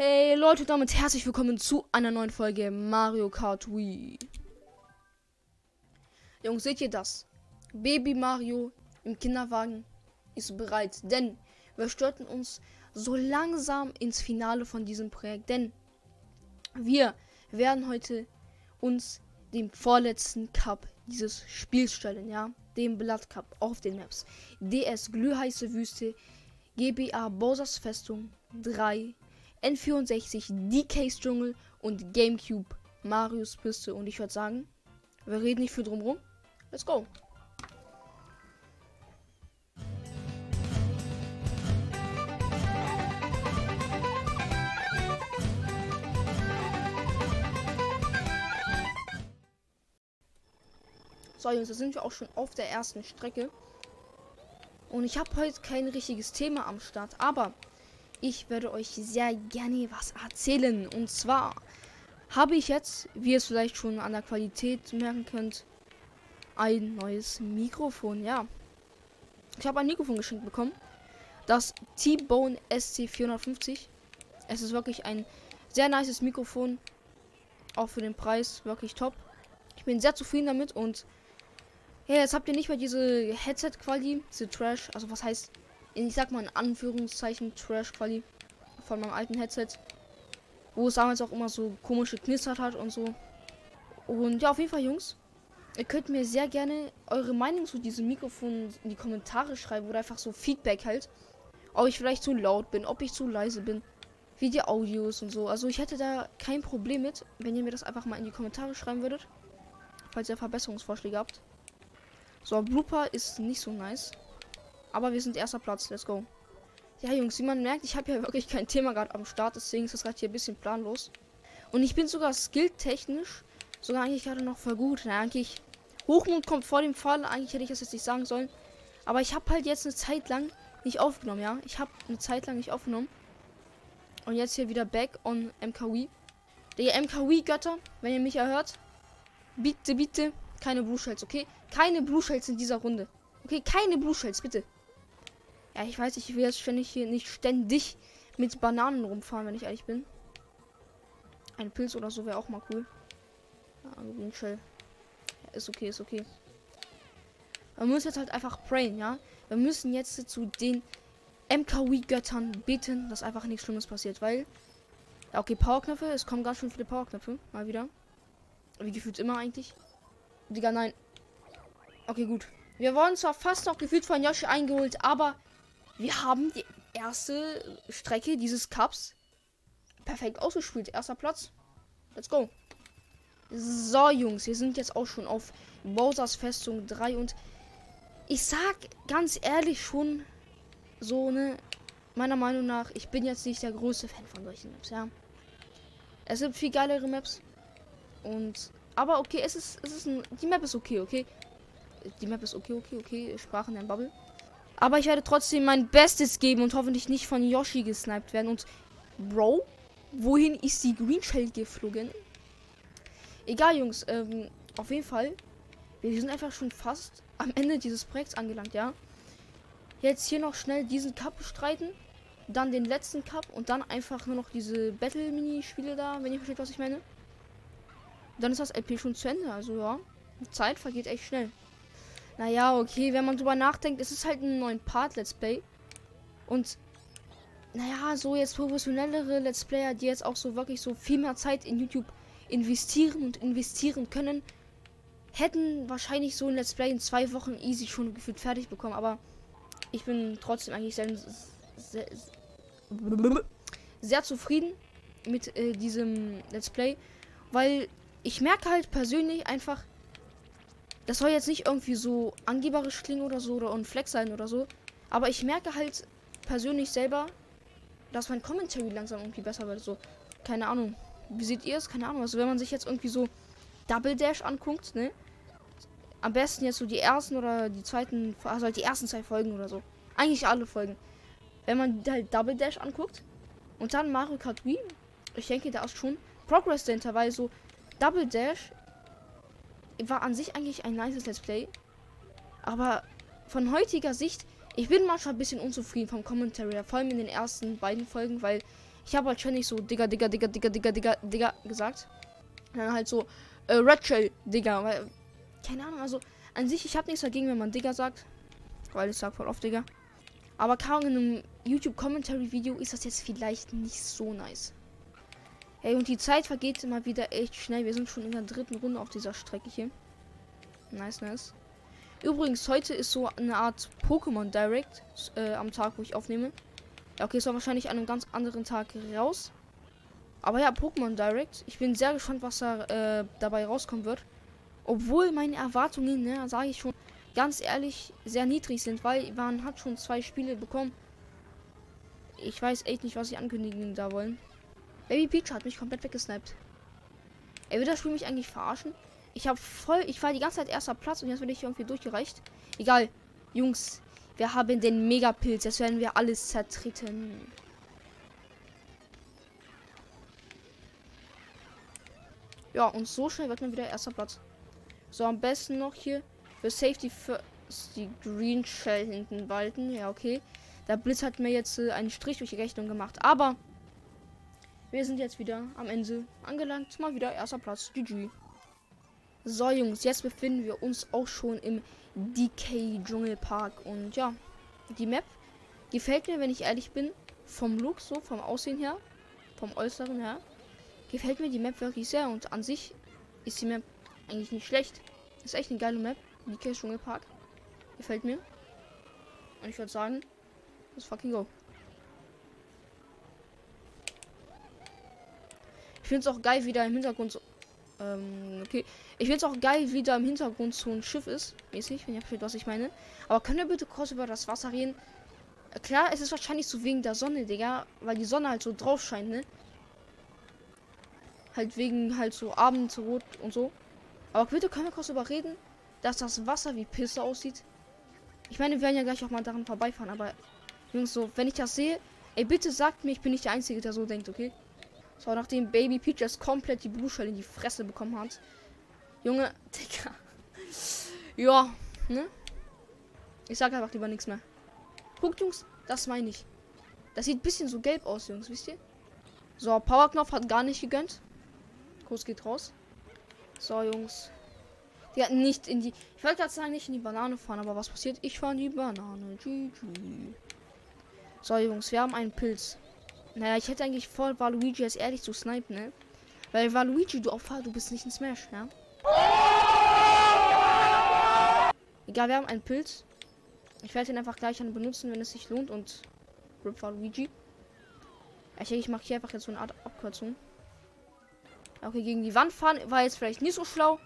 Hey Leute, damit herzlich willkommen zu einer neuen Folge Mario Kart Wii. Jungs, seht ihr das? Baby Mario im Kinderwagen ist bereit, denn wir stürzen uns so langsam ins Finale von diesem Projekt, denn wir werden heute uns dem vorletzten Cup dieses Spiels stellen, ja, dem Blood Cup auf den Maps. DS Glühheiße Wüste, GBA Bowsers Festung 3 N64 DKs Dschungel und GameCube Marius Piste. Und ich würde sagen, wir reden nicht viel drum rum. Let's go. So, Jungs, da sind wir auch schon auf der ersten Strecke. Und ich habe heute kein richtiges Thema am Start, aber ich werde euch sehr gerne was erzählen. Und zwar habe ich jetzt, wie ihr es vielleicht schon an der Qualität merken könnt, ein neues Mikrofon. Ja, ich habe ein Mikrofon geschenkt bekommen. Das T-Bone SC450. Es ist wirklich ein sehr nices Mikrofon. Auch für den Preis wirklich top. Ich bin sehr zufrieden damit und ja, jetzt habt ihr nicht mehr diese Headset-Quali, diese Trash. Also was heißt ich sag mal in Anführungszeichen Trash Quali von meinem alten Headset, wo es damals auch immer so komische knistert hat und so. Und ja, auf jeden Fall, Jungs, ihr könnt mir sehr gerne eure Meinung zu diesem Mikrofon in die Kommentare schreiben oder einfach so Feedback halt. Ob ich vielleicht zu laut bin, ob ich zu leise bin, wie die Audios und so. Also ich hätte da kein Problem mit, wenn ihr mir das einfach mal in die Kommentare schreiben würdet. Falls ihr Verbesserungsvorschläge habt. So, Blooper ist nicht so nice. Aber wir sind erster Platz. Let's go. Ja, Jungs, wie man merkt, ich habe ja wirklich kein Thema gerade am Start. Deswegen ist das gerade hier ein bisschen planlos. Und ich bin sogar skilltechnisch sogar eigentlich gerade noch voll gut. Na, eigentlich Hochmut kommt vor dem Fall. Eigentlich hätte ich das jetzt nicht sagen sollen. Aber ich habe halt jetzt eine Zeit lang nicht aufgenommen, ja. Ich habe eine Zeit lang nicht aufgenommen. Und jetzt hier wieder back on MKW. Der MKW-Götter, wenn ihr mich erhört, bitte, bitte keine Blue Shells, okay? Keine Blue Shells in dieser Runde. Okay, keine Blue Shells, bitte. Ja, ich weiß, ich will jetzt ständig hier nicht ständig mit Bananen rumfahren, wenn ich ehrlich bin. Ein Pilz oder so wäre auch mal cool. Ja, Green Shell. Ja, ist okay, ist okay. Wir müssen jetzt halt einfach prayen, ja. Wir müssen jetzt zu den MKW-Göttern beten, dass einfach nichts Schlimmes passiert, weil. Ja, okay, Powerknöpfe. Es kommen ganz schön viele Powerknöpfe. Mal wieder. Wie gefühlt immer eigentlich. Digga, nein. Okay, gut. Wir wurden zwar fast noch gefühlt von Yoshi eingeholt, aber wir haben die erste Strecke dieses Cups perfekt ausgespielt. Erster Platz. Let's go. So, Jungs, wir sind jetzt auch schon auf Bowsers Festung 3 und ich sag ganz ehrlich schon so, ne, meiner Meinung nach, ich bin jetzt nicht der größte Fan von solchen Maps, ja. Es gibt viel geilere Maps und aber okay, es ist es ist ein die Map ist okay, okay. Die Map ist okay, okay, okay. Sprachen in Bubble. Aber ich werde trotzdem mein Bestes geben und hoffentlich nicht von Yoshi gesniped werden. Und Bro, wohin ist die Green Shell geflogen? Egal, Jungs. Ähm, auf jeden Fall. Wir sind einfach schon fast am Ende dieses Projekts angelangt, ja. Jetzt hier noch schnell diesen Cup bestreiten. Dann den letzten Cup und dann einfach nur noch diese Battle-Mini-Spiele da, wenn ihr versteht, was ich meine. Dann ist das LP schon zu Ende. Also ja, die Zeit vergeht echt schnell. Naja, okay, wenn man drüber nachdenkt, es ist halt ein neuen Part Let's Play. Und naja, so jetzt professionellere Let's Player, die jetzt auch so wirklich so viel mehr Zeit in YouTube investieren und investieren können, hätten wahrscheinlich so ein Let's Play in zwei Wochen easy schon gefühlt fertig bekommen. Aber ich bin trotzdem eigentlich sehr, sehr, sehr zufrieden mit äh, diesem Let's Play, weil ich merke halt persönlich einfach, das soll jetzt nicht irgendwie so angeberisch klingen oder so oder unflex sein oder so. Aber ich merke halt persönlich selber, dass mein Commentary langsam irgendwie besser wird. So, keine Ahnung. Wie seht ihr es? Keine Ahnung. Also wenn man sich jetzt irgendwie so Double Dash anguckt, ne? Am besten jetzt so die ersten oder die zweiten, also halt die ersten zwei Folgen oder so. Eigentlich alle Folgen. Wenn man halt Double Dash anguckt und dann Mario Kart Wii, ich denke, da ist schon Progress dahinter, weil so Double Dash war an sich eigentlich ein nices Let's Play. Aber von heutiger Sicht, ich bin manchmal ein bisschen unzufrieden vom Commentary, vor allem in den ersten beiden Folgen, weil Ich habe halt ständig so Digga, Digga, Digga, Digga, Digga, Digga, Digga gesagt. Dann halt so äh, Red Shell, Digga, weil keine Ahnung, also an sich, ich habe nichts dagegen, wenn man Digga sagt, weil ich sag voll oft Digga. Aber kaum in einem YouTube Commentary Video ist das jetzt vielleicht nicht so nice. Hey, und die Zeit vergeht immer wieder echt schnell. Wir sind schon in der dritten Runde auf dieser Strecke hier. Nice, nice. Übrigens, heute ist so eine Art Pokémon Direct äh, am Tag, wo ich aufnehme. Ja, okay, es war wahrscheinlich an einem ganz anderen Tag raus. Aber ja, Pokémon Direct. Ich bin sehr gespannt, was da äh, dabei rauskommen wird. Obwohl meine Erwartungen, ne, sage ich schon, ganz ehrlich, sehr niedrig sind, weil man hat schon zwei Spiele bekommen. Ich weiß echt nicht, was sie ankündigen da wollen. Baby Peach hat mich komplett weggesniped. Er will das Spiel mich eigentlich verarschen. Ich habe voll, ich war die ganze Zeit erster Platz und jetzt werde ich irgendwie durchgereicht. Egal, Jungs, wir haben den Megapilz. Jetzt werden wir alles zertreten. Ja, und so schnell wird man wieder erster Platz. So, am besten noch hier für Safety First die Green Shell hinten walten. Ja, okay. Der Blitz hat mir jetzt äh, einen Strich durch die Rechnung gemacht. Aber wir sind jetzt wieder am Ende angelangt. Mal wieder erster Platz. GG. So, Jungs, jetzt befinden wir uns auch schon im DK Dschungelpark. Und ja, die Map gefällt mir, wenn ich ehrlich bin. Vom Look, so, vom Aussehen her. Vom Äußeren her. Gefällt mir die Map wirklich sehr. Und an sich ist die Map eigentlich nicht schlecht. Ist echt eine geile Map. DK Dschungelpark. Gefällt mir. Und ich würde sagen, let's fucking go. Ich finde es auch geil, wie da im Hintergrund so. Ähm, okay. Ich finde es auch geil, wie da im Hintergrund so ein Schiff ist. Mäßig, wenn ihr versteht, was ich meine. Aber können wir bitte kurz über das Wasser reden? Klar, es ist wahrscheinlich so wegen der Sonne, Digga. Weil die Sonne halt so drauf scheint, ne? Halt wegen halt so Abendrot und so. Aber bitte können wir kurz überreden, dass das Wasser wie Pisse aussieht. Ich meine, wir werden ja gleich auch mal daran vorbeifahren, aber Jungs, so, wenn ich das sehe, ey, bitte sagt mir, ich bin nicht der Einzige, der so denkt, okay? So, nachdem Baby Peach jetzt komplett die Blue in die Fresse bekommen hat. Junge, Digga. Ja, ne? Ich sag einfach lieber nichts mehr. Guckt, Jungs, das meine ich. Das sieht ein bisschen so gelb aus, Jungs, wisst ihr? So, Powerknopf hat gar nicht gegönnt. Kurs geht raus. So, Jungs. Die hatten nicht in die. Ich wollte gerade sagen, nicht in die Banane fahren, aber was passiert? Ich fahre in die Banane. GG. So, Jungs, wir haben einen Pilz. Naja, ich hätte eigentlich vor, Waluigi als ehrlich zu snipen, ne? Weil Waluigi, du Opfer, du bist nicht in Smash, ja? Egal, wir haben einen Pilz. Ich werde ihn einfach gleich an benutzen, wenn es sich lohnt und Rip Waluigi. Ich, ich mache hier einfach jetzt so eine Art Abkürzung. Okay, gegen die Wand fahren war jetzt vielleicht nicht so schlau.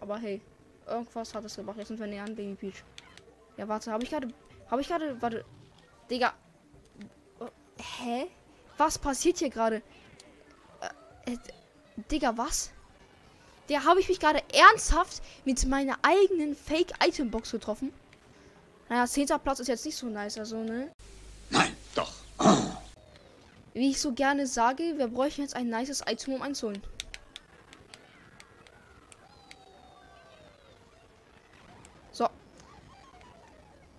Aber hey, irgendwas hat es gebracht. Jetzt sind wir näher an Baby Peach. Ja, warte, habe ich gerade. Habe ich gerade. Warte. Digga. Hä? Was passiert hier gerade? Äh, äh, Digga, was? Der habe ich mich gerade ernsthaft mit meiner eigenen Fake-Item-Box getroffen. Naja, 10. Platz ist jetzt nicht so nice, also, ne? Nein, doch. Wie ich so gerne sage, wir bräuchten jetzt ein nices Item, um einzuholen.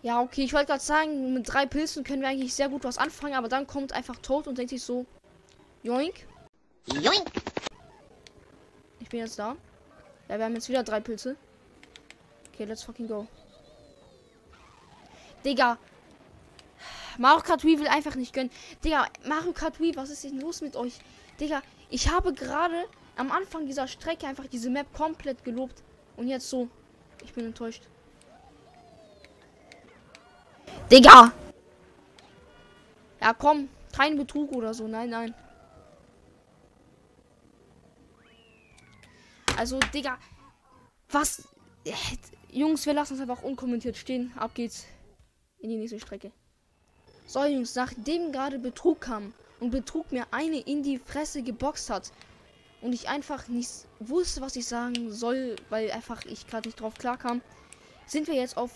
Ja, okay, ich wollte gerade sagen, mit drei Pilzen können wir eigentlich sehr gut was anfangen, aber dann kommt einfach tot und denkt sich so, joink. Joink. Ich bin jetzt da. Ja, wir haben jetzt wieder drei Pilze. Okay, let's fucking go. Digga. Mario Kart Wii will einfach nicht gönnen. Digga, Mario Kart Wii, was ist denn los mit euch? Digga, ich habe gerade am Anfang dieser Strecke einfach diese Map komplett gelobt. Und jetzt so. Ich bin enttäuscht. Digga! Ja, komm. Kein Betrug oder so. Nein, nein. Also, Digga. Was? Jungs, wir lassen es einfach unkommentiert stehen. Ab geht's in die nächste Strecke. So, Jungs, nachdem gerade Betrug kam und Betrug mir eine in die Fresse geboxt hat und ich einfach nicht wusste, was ich sagen soll, weil einfach ich gerade nicht drauf klar kam, sind wir jetzt auf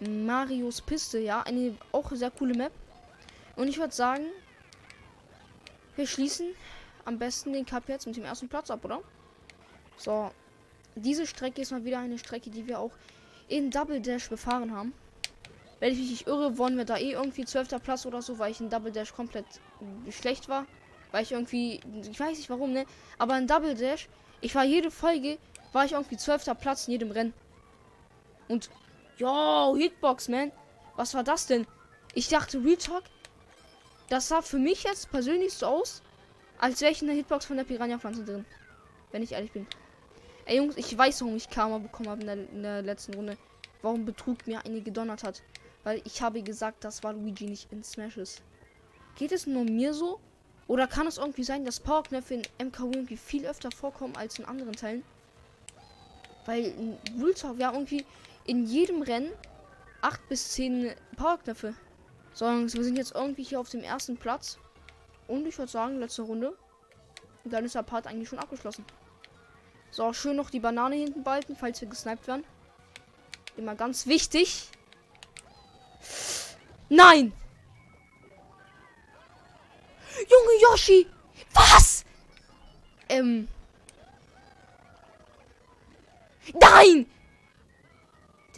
Marios Piste, ja. Eine auch sehr coole Map. Und ich würde sagen, wir schließen am besten den Cup jetzt mit dem ersten Platz ab, oder? So. Diese Strecke ist mal wieder eine Strecke, die wir auch in Double Dash befahren haben. Wenn ich mich nicht irre, wollen wir da eh irgendwie 12. Platz oder so, weil ich in Double Dash komplett schlecht war. Weil ich irgendwie, ich weiß nicht warum, ne? Aber in Double Dash, ich war jede Folge, war ich irgendwie 12. Platz in jedem Rennen. Und, yo, Hitbox, man. Was war das denn? Ich dachte, Real das sah für mich jetzt persönlich so aus, als wäre ich in der Hitbox von der Piranha-Pflanze drin. Wenn ich ehrlich bin. Ey, Jungs, ich weiß, warum ich Karma bekommen habe in der, in der letzten Runde. Warum Betrug mir eine gedonnert hat. Weil ich habe gesagt, dass Luigi nicht in Smash ist. Geht es nur mir so? Oder kann es irgendwie sein, dass Powerknöpfe in MKW irgendwie viel öfter vorkommen als in anderen Teilen? Weil in Real Talk, haben irgendwie in jedem Rennen 8 bis 10 Powerknöpfe. So, wir sind jetzt irgendwie hier auf dem ersten Platz. Und ich würde sagen, letzte Runde. Und dann ist der Part eigentlich schon abgeschlossen. So, schön noch die Banane hinten balken, falls wir gesniped werden. Immer ganz wichtig. Nein! Junge Yoshi! Was? Ähm. Nein!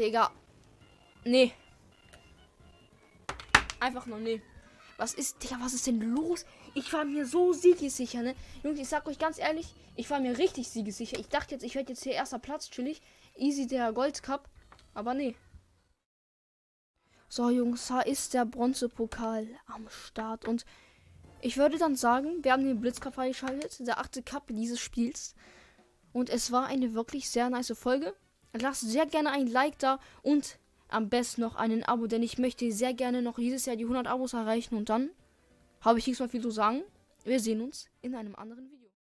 Digga. Nee. Einfach nur nee. Was ist, Digga, was ist denn los? Ich war mir so siegessicher, ne? Jungs, ich sag euch ganz ehrlich, ich war mir richtig siegessicher. Ich dachte jetzt, ich werde jetzt hier erster Platz, chillig. Easy der Gold Cup. Aber nee. So, Jungs, da ist der Bronzepokal am Start. Und ich würde dann sagen, wir haben den Blitzcup freigeschaltet. Der achte Cup dieses Spiels. Und es war eine wirklich sehr nice Folge. Lasst sehr gerne ein Like da und am besten noch einen Abo, denn ich möchte sehr gerne noch dieses Jahr die 100 Abos erreichen und dann habe ich nichts mehr viel zu sagen. Wir sehen uns in einem anderen Video.